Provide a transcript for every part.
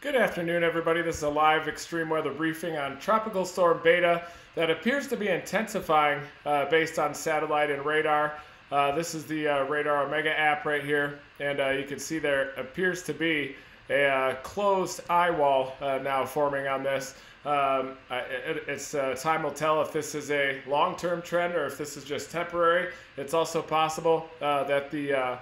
Good afternoon, everybody. This is a live extreme weather briefing on Tropical Storm Beta that appears to be intensifying uh, based on satellite and radar. Uh, this is the uh, Radar Omega app right here, and uh, you can see there appears to be a uh, closed eye wall uh, now forming on this. Um, it, it's time will tell if this is a long-term trend or if this is just temporary. It's also possible that the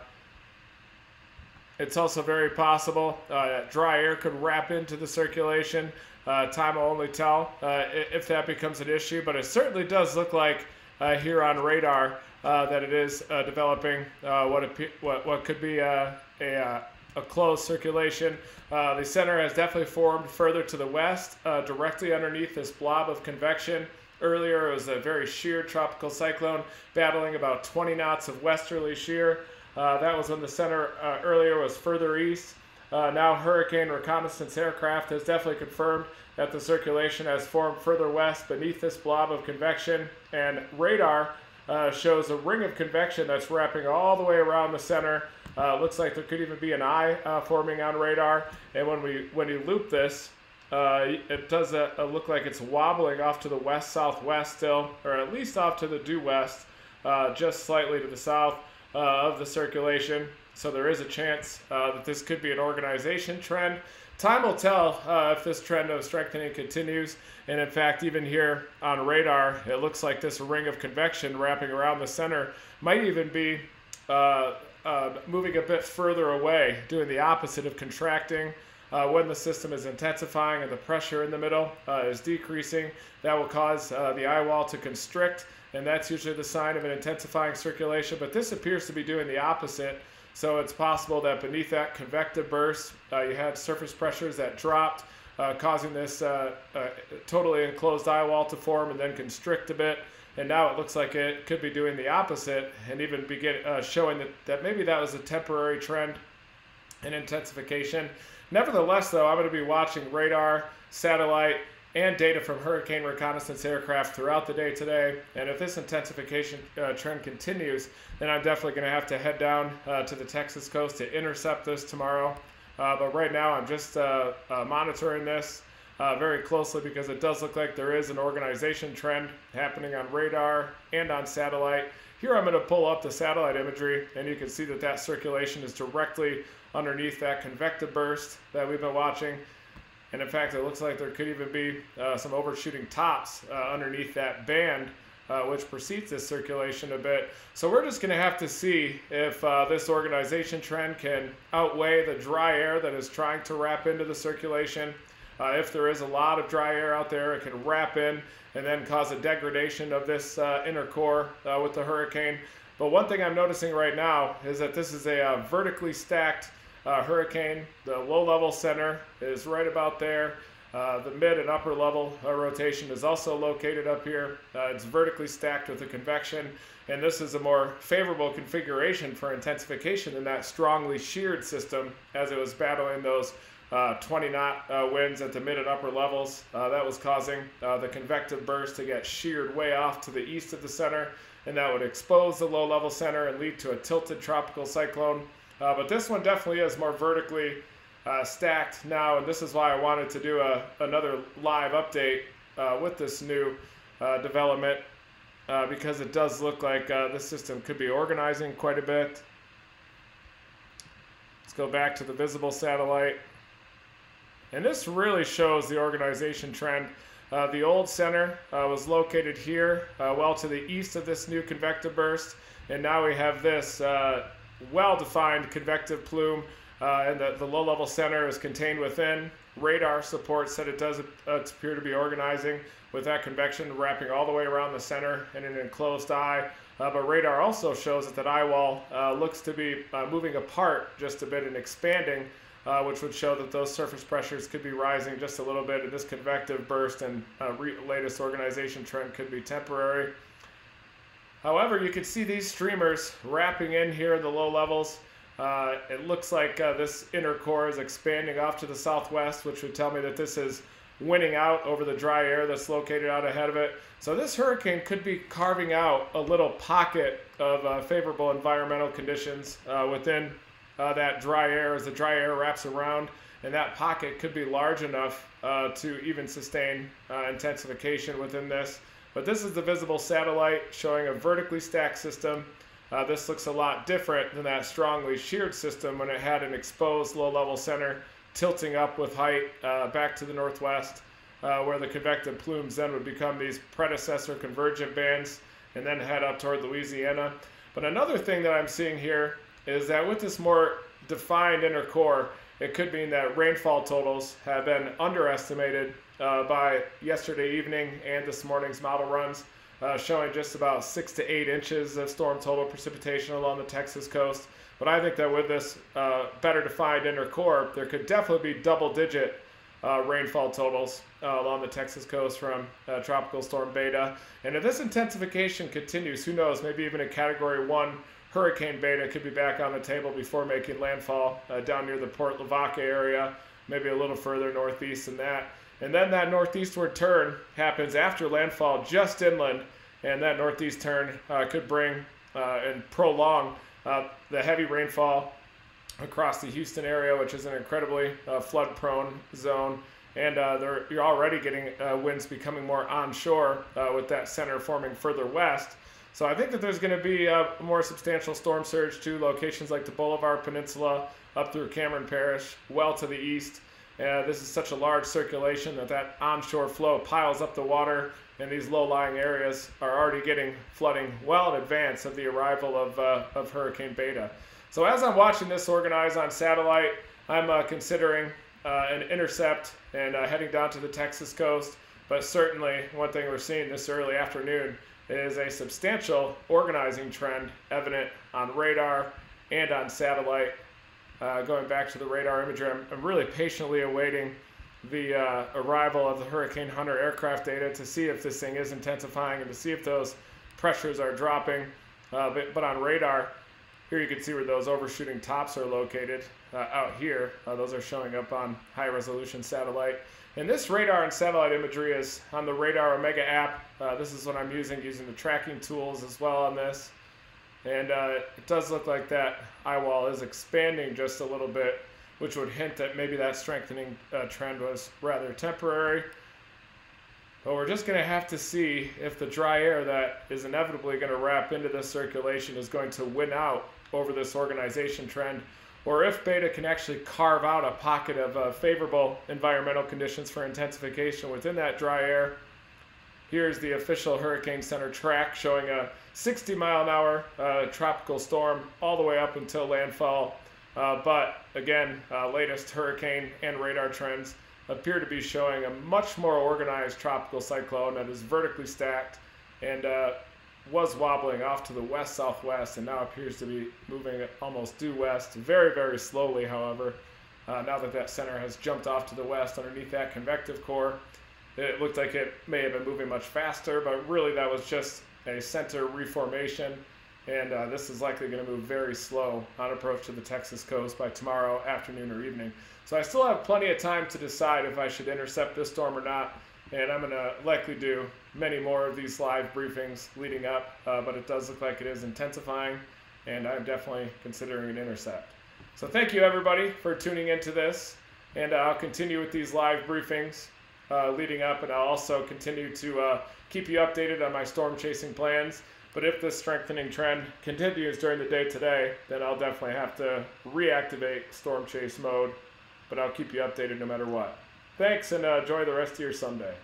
it's also very possible uh, dry air could wrap into the circulation. Uh, time will only tell uh, if that becomes an issue, but it certainly does look like uh, here on radar uh, that it is uh, developing what, what, what could be a, a, a closed circulation. the center has definitely formed further to the west, directly underneath this blob of convection. Earlier, it was a very shear tropical cyclone battling about 20 knots of westerly shear. Uh, that was when the center uh, earlier was further east. Uh, now hurricane reconnaissance aircraft has definitely confirmed that the circulation has formed further west beneath this blob of convection and radar uh, shows a ring of convection that's wrapping all the way around the center. Uh, looks like there could even be an eye uh, forming on radar. And when we when you loop this, it does look like it's wobbling off to the west southwest still, or at least off to the due west, just slightly to the south uh, of the circulation. So there is a chance uh, that this could be an organization trend. Time will tell uh, if this trend of strengthening continues. And in fact, even here on radar, it looks like this ring of convection wrapping around the center might even be uh, uh, moving a bit further away, doing the opposite of contracting. Uh, when the system is intensifying and the pressure in the middle uh, is decreasing, that will cause uh, the eye wall to constrict and that's usually the sign of an intensifying circulation. But this appears to be doing the opposite. So it's possible that beneath that convective burst, uh, you had surface pressures that dropped, uh, causing this uh, totally enclosed eye wall to form and then constrict a bit. And now it looks like it could be doing the opposite and even begin showing that, that maybe that was a temporary trend in intensification. Nevertheless, though, I'm going to be watching radar, satellite, and data from hurricane reconnaissance aircraft throughout the day today. And if this intensification uh, trend continues, then I'm definitely going to have to head down uh, to the Texas coast to intercept this tomorrow. Uh, but right now, I'm just uh, uh, monitoring this uh, very closely because it does look like there is an organization trend happening on radar and on satellite. Here I'm going to pull up the satellite imagery, and you can see that that circulation is directly underneath that convective burst that we've been watching. And in fact, it looks like there could even be uh, some overshooting tops uh, underneath that band, uh, which precedes this circulation a bit. So we're just going to have to see if uh, this organization trend can outweigh the dry air that is trying to wrap into the circulation. Uh, if there is a lot of dry air out there, it can wrap in and then cause a degradation of this uh, inner core with the hurricane. But one thing I'm noticing right now is that this is a vertically stacked uh, Hurricane, the low level center is right about there. Uh, the mid and upper level uh, rotation is also located up here. Uh, it's vertically stacked with a convection, and this is a more favorable configuration for intensification than that strongly sheared system as it was battling those uh, 20 knot uh, winds at the mid and upper levels. that was causing the convective burst to get sheared way off to the east of the center, and that would expose the low level center and lead to a tilted tropical cyclone. Uh, but this one definitely is more vertically uh, stacked now, and this is why I wanted to do a, another live update uh, with this new uh, development uh, because it does look like uh, this system could be organizing quite a bit. Let's go back to the visible satellite. And this really shows the organization trend. Uh, the old center uh, was located here, uh, well to the east of this new convective burst, and now we have this well-defined convective plume, uh, and the, the low-level center is contained within. Radar supports that it does uh, appear to be organizing with that convection wrapping all the way around the center in an enclosed eye. Uh, but radar also shows that that eye wall uh, looks to be uh, moving apart just a bit and expanding, uh, which would show that those surface pressures could be rising just a little bit. And this convective burst and latest organization trend could be temporary. However, you can see these streamers wrapping in here in the low levels. Uh, it looks like uh, this inner core is expanding off to the southwest, which would tell me that this is winning out over the dry air that's located out ahead of it. So this hurricane could be carving out a little pocket of uh, favorable environmental conditions uh, within uh, that dry air as the dry air wraps around and that pocket could be large enough uh, to even sustain intensification within this. But this is the visible satellite showing a vertically stacked system. Uh, this looks a lot different than that strongly sheared system when it had an exposed low-level center tilting up with height uh, back to the northwest, uh, where the convective plumes then would become these predecessor convergent bands and then head up toward Louisiana. But another thing that I'm seeing here is that with this more defined inner core, it could mean that rainfall totals have been underestimated uh, by yesterday evening and this morning's model runs, uh, showing just about six to eight inches of storm total precipitation along the Texas coast. But I think that with this uh, better defined inner core, there could definitely be double digit uh, rainfall totals uh, along the Texas coast from uh, Tropical Storm Beta. And if this intensification continues, who knows, maybe even a Category 1 Hurricane Beta could be back on the table before making landfall uh, down near the Port Lavaca area, maybe a little further northeast than that. And then that northeastward turn happens after landfall just inland, and that northeast turn uh, could bring uh, and prolong uh, the heavy rainfall across the Houston area, which is an incredibly uh, flood prone zone. And uh, you're already getting uh, winds becoming more onshore uh, with that center forming further west. So I think that there's going to be a more substantial storm surge to locations like the Bolivar Peninsula, up through Cameron Parish, well to the east. Uh, this is such a large circulation that that onshore flow piles up the water, and these low-lying areas are already getting flooding well in advance of the arrival of, uh, of Hurricane Beta. So as I'm watching this organize on satellite, I'm uh, considering uh, an intercept and uh, heading down to the Texas coast. But certainly, one thing we're seeing this early afternoon is a substantial organizing trend evident on radar and on satellite. Uh, going back to the radar imagery, I'm, I'm really patiently awaiting the uh, arrival of the Hurricane Hunter aircraft data to see if this thing is intensifying and to see if those pressures are dropping. Uh, but, but on radar, here you can see where those overshooting tops are located uh, out here. Uh, those are showing up on high resolution satellite. And this radar and satellite imagery is on the Radar Omega app. Uh, this is what I'm using, using the tracking tools as well on this. And uh, it does look like that eye wall is expanding just a little bit, which would hint that maybe that strengthening uh, trend was rather temporary. But we're just going to have to see if the dry air that is inevitably going to wrap into this circulation is going to win out over this organization trend, or if beta can actually carve out a pocket of uh, favorable environmental conditions for intensification within that dry air. Here's the official Hurricane Center track showing a 60 mile an hour uh, tropical storm all the way up until landfall. Uh, but again, uh, latest hurricane and radar trends appear to be showing a much more organized tropical cyclone that is vertically stacked and uh, was wobbling off to the west southwest and now appears to be moving almost due west very, very slowly, however. Uh, now that that center has jumped off to the west underneath that convective core, it looked like it may have been moving much faster, but really that was just a center reformation. And uh, this is likely going to move very slow on approach to the Texas coast by tomorrow afternoon or evening. So I still have plenty of time to decide if I should intercept this storm or not. And I'm going to likely do many more of these live briefings leading up, uh, but it does look like it is intensifying, and I'm definitely considering an intercept. So thank you everybody for tuning into this, and I'll continue with these live briefings uh, leading up, and I'll also continue to uh, keep you updated on my storm chasing plans. But if this strengthening trend continues during the day today, then I'll definitely have to reactivate storm chase mode but I'll keep you updated no matter what. Thanks and uh, enjoy the rest of your Sunday.